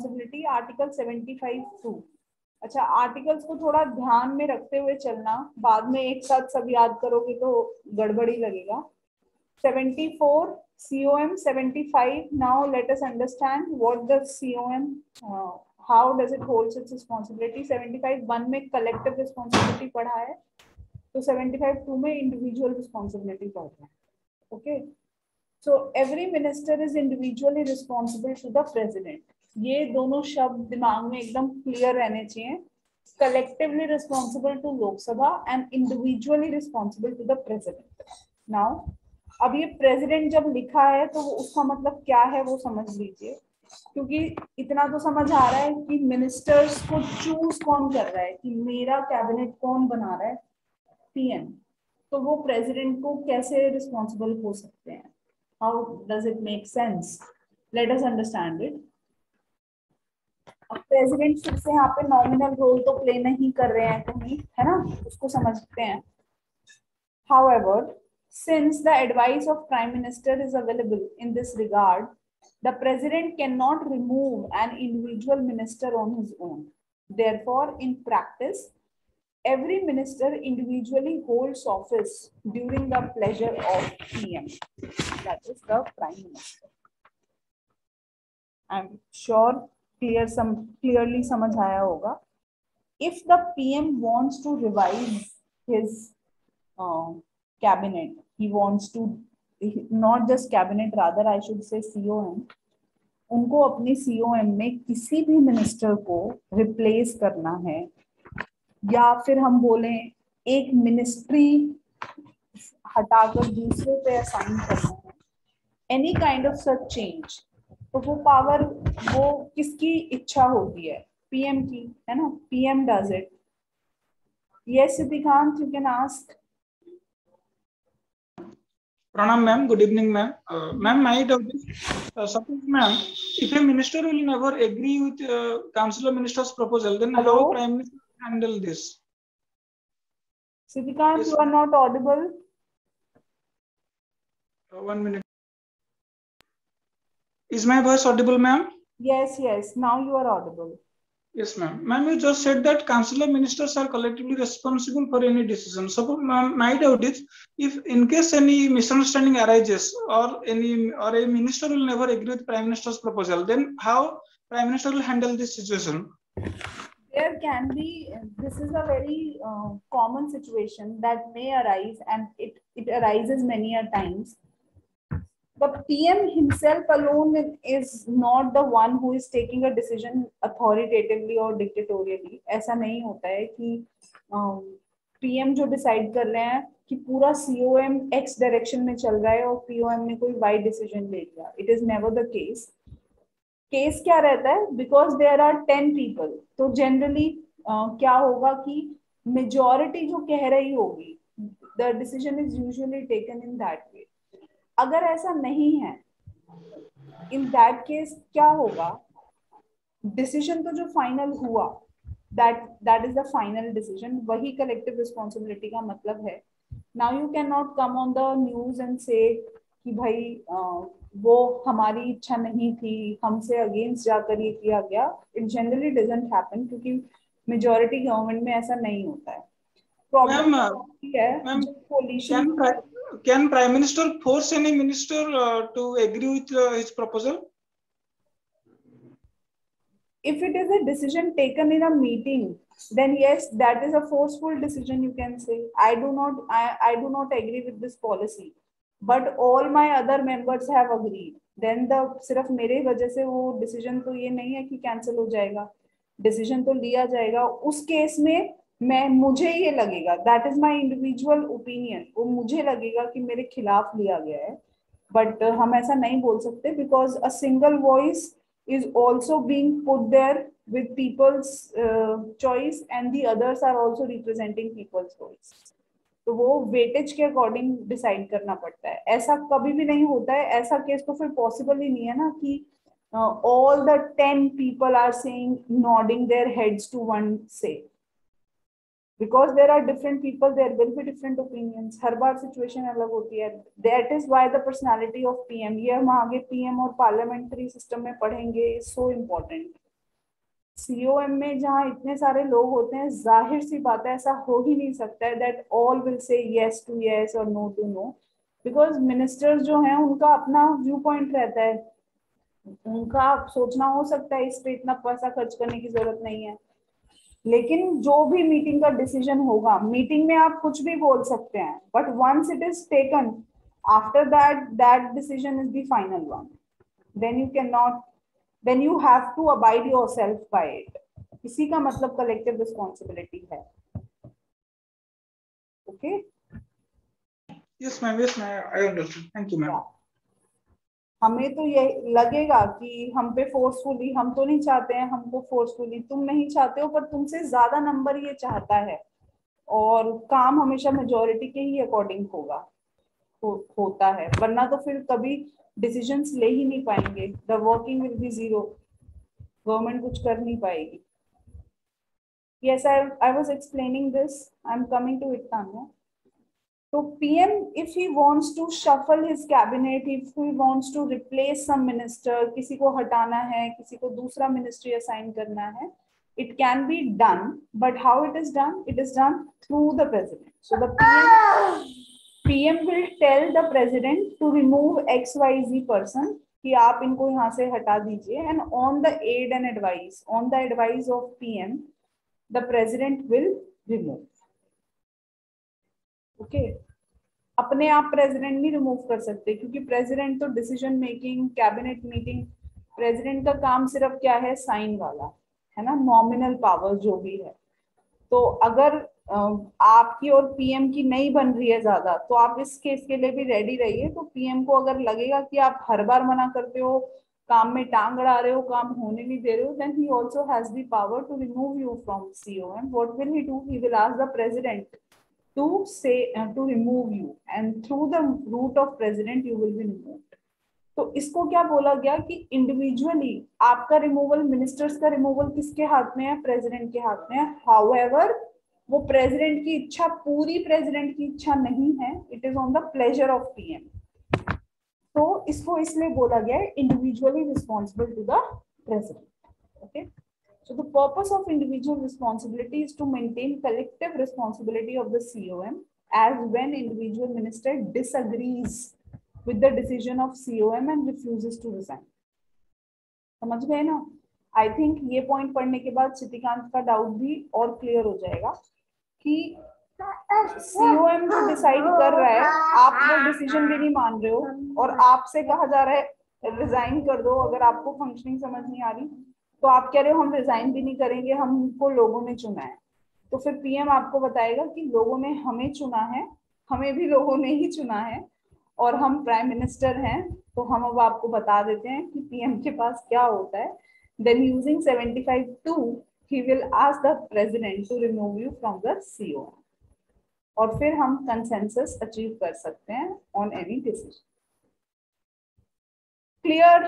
Responsibility article seventy five two अच्छा articles को थोड़ा ध्यान में रखते हुए चलना, बाद में एक साथ सब याद करोगे तो गड़बड़ी लगेगा। Seventy four C O M seventy five now let's understand what the C O M how does it hold its responsibility seventy five one में कलेक्टिव रिस्पॉन्सिबिलिटी पढ़ा है तो सेवेंटी फाइव टू में इंडिविजुअल रिस्पॉन्सिबिलिटी पढ़ है okay so every minister is individually responsible to the president ये दोनों शब्द दिमाग में एकदम क्लियर रहने चाहिए। Responsible to Lok Sabha and individually responsible to the president. Now, अब ये प्रेसिडेंट जब लिखा है तो उसका मतलब क्या है वो समझ लीजिए। क्योंकि इतना तो समझ आ रहा है कि मिनिस्टर्स को चूज़ कौन कर रहा है कि मेरा कैबिनेट कौन बना रहा है? पीएम तो वो प्रेसिडेंट को कैसे रिस्पॉन्सिबल हो सकते हैं? How does it make sense let us understand it अब प्रेसिडेंट फिर से यहाँ पे नॉमिनल रोल तो प्ले नहीं कर रहे हैं कहीं, है ना? उसको समझते हैं। However since the advice of prime minister is available in this regard the president can not remove an individual minister on his own therefore in practice every minister individually holds office during the pleasure of pm that is the prime minister. I'm sure clear some clearly समझ आया होगा। If the PM wants to revise his cabinet he wants to not just cabinet rather I should say COM उनको अपने COM में किसी भी minister को replace करना है, या फिर हम बोले एक मिनिस्ट्री हटाकर दूसरे पे असाइन करना है any kind of such change तो वो पावर वो किसकी इच्छा होती है? पीएम की है ना? पीएम डज इट ये सिद्धिकांत यू कैन आस्क प्रणाम ma'am good evening ma'am ma'am my doubt ma'am if a minister will never agree with councillor ministers proposal then how prime minister handle this Siddhikant you are not audible one minute Is my voice audible ma'am? yes yes now you are audible Yes ma'am. Ma'am, you just said that council ministers are collectively responsible for any decision. So, ma'am, my doubt is, if in case any misunderstanding arises or any or a minister will never agree with prime minister's proposal, then how prime minister will handle this situation? there can be this is a very uh, common situation that may arise and it it arises many a times the pm himself alone is not the one who is taking a decision authoritatively or dictatorially. ऐसा नहीं होता है कि PM जो decide कर रहे हैं कि पूरा सीओएम एक्स डायरेक्शन में चल रहा है और पीओएम ने कोई वाई डिसीज़न ले लिया। It is never the case case क्या रहता है? Because there are ten people तो जनरली क्या होगा कि मेजोरिटी जो कह रही होगी the decision is usually taken in that way अगर ऐसा नहीं है इन दैट केस क्या होगा? डिसीज़न तो जो फाइनल हुआ that that is the final decision वही कलेक्टिव रिस्पॉन्सिबिलिटी का मतलब है। Now you can not come on the news and say कि भाई वो हमारी इच्छा नहीं थी हमसे अगेंस्ट जाकर ये किया गया। इट जनरली डजेंट हैपन क्योंकि मेजोरिटी गवर्नमेंट में ऐसा नहीं होता है। प्रॉब्लम है ma'am, coalition Can prime minister force any minister uh, to agree with uh, his proposal? if it is a decision taken in a meeting then yes that is a forceful decision you can say i do not i, I do not agree with this policy but all my other members have agreed then the सिर्फ़ मेरे वजह से वो decision तो ये नहीं है कि कैंसिल हो जाएगा डिसीज़न तो लिया जाएगा उस केस में मैं मुझे ये लगेगा that is my individual opinion वो मुझे लगेगा कि मेरे खिलाफ लिया गया है बट हम ऐसा नहीं बोल सकते because a single voice is also being put there with people's uh, choice and the others are also representing people's voice. तो वो वेटेज के अकॉर्डिंग डिसाइड करना पड़ता है। ऐसा कभी भी नहीं होता है ऐसा केस तो फिर पॉसिबल ही नहीं है ना कि all the ten people are saying nodding their heads to one say because there are different people there will भी डिफरेंट ओपिनियंस हर बार सिचुएशन अलग होती है। That is why the personality of P M ये हम आगे पी एम और पार्लियामेंट्री सिस्टम में पढ़ेंगे इज़ सो इम्पोर्टेंट सीओएम में जहाँ इतने सारे लोग होते हैं, ज़ाहिर सी बात है, ऐसा हो ही नहीं सकता है that all will say yes to yes और no to no because ministers जो हैं, उनका अपना व्यू पॉइंट रहता है। उनका सोचना हो सकता है इस पे इतना पैसा खर्च करने की ज़रूरत नहीं है। लेकिन जो भी मीटिंग का डिसीज़न होगा मीटिंग में आप कुछ भी बोल सकते हैं but once it is taken after that that decision is the final one then you can not then you have to abide yourself by it. इसी का मतलब कलेक्टिव रिस्पॉन्सिबिलिटी है। Okay yes ma'am yes ma'am I understand thank you ma'am हमें तो ये लगेगा कि हम पे फोर्सफुली हम तो नहीं चाहते हैं हमको फोर्सफुली तुम नहीं चाहते हो पर तुमसे ज़्यादा नंबर ये चाहता है। और काम हमेशा मेजोरिटी के ही अकॉर्डिंग होगा हो, होता है। वरना तो फिर कभी डिसीजंस ले ही नहीं पाएँगे। The working will be zero government कुछ कर नहीं पाएगी। Yes i i was explaining this. I'm coming to it tanya. तो PM if he wants to shuffle his cabinet if he wants to replace some minister किसी को हटाना है, किसी को दूसरा मिनिस्ट्री असाइन करना है it can be done but how it is done it is done through the president so the PM will tell the president to remove X Y Z person कि आप इनको यहाँ से हटा दीजिए। And on the ad and advice on the advice of PM the president will remove okay अपने आप president नहीं रिमूव कर सकते, क्योंकि प्रेसिडेंट तो decision making cabinet meeting president का काम सिर्फ़ क्या है? साइन वाला, है ना? नॉमिनल पावर जो भी है। तो अगर आपकी और पीएम की नहीं बन रही है ज़्यादा तो आप इस केस के लिए भी रेडी रहिए। तो पीएम को अगर लगेगा कि आप हर बार मना करते हो, काम में टांग अड़ा रहे हो, काम होने नहीं दे रहे हो then he also has the power to remove you from COM what will he do he will ask the president to say to remove you and through the route of president you will be removed तो इसको क्या बोला गया कि individually आपका removal ministers का removal किसके हाथ में है? प्रेसिडेंट के हाथ में है। हाउएवर वो प्रेसिडेंट की इच्छा, पूरी प्रेसिडेंट की इच्छा नहीं है। It is on the pleasure of PM तो इसको इसलिए बोला गया है individually responsible to the president okay So the purpose of individual responsibility is to maintain collective responsibility of the COM as when individual minister disagrees with the decision of COM and refuses to resign. समझ गए ना I think ये point पढ़ने के बाद सिद्धिकांत का doubt भी और क्लियर हो जाएगा कि सीओएम जो डिसाइड कर रहा है आप वो डिसीज़न भी नहीं मान रहे हो और आपसे कहा जा रहा है रिजाइन कर दो अगर आपको फंक्शनिंग समझ नहीं आ रही तो आप कह रहे हो हम रिजाइन भी नहीं करेंगे, हमको लोगों ने चुना है। तो फिर पीएम आपको बताएगा कि लोगों ने हमें चुना है, हमें भी लोगों ने ही चुना है और हम प्राइम मिनिस्टर हैं तो हम अब आपको बता देते हैं कि पीएम के पास क्या होता है। Then using 75 two he will ask the president to remove you from the CO और फिर हम कंसेंसस अचीव कर सकते हैं ऑन एनी डिसीज़न क्लियर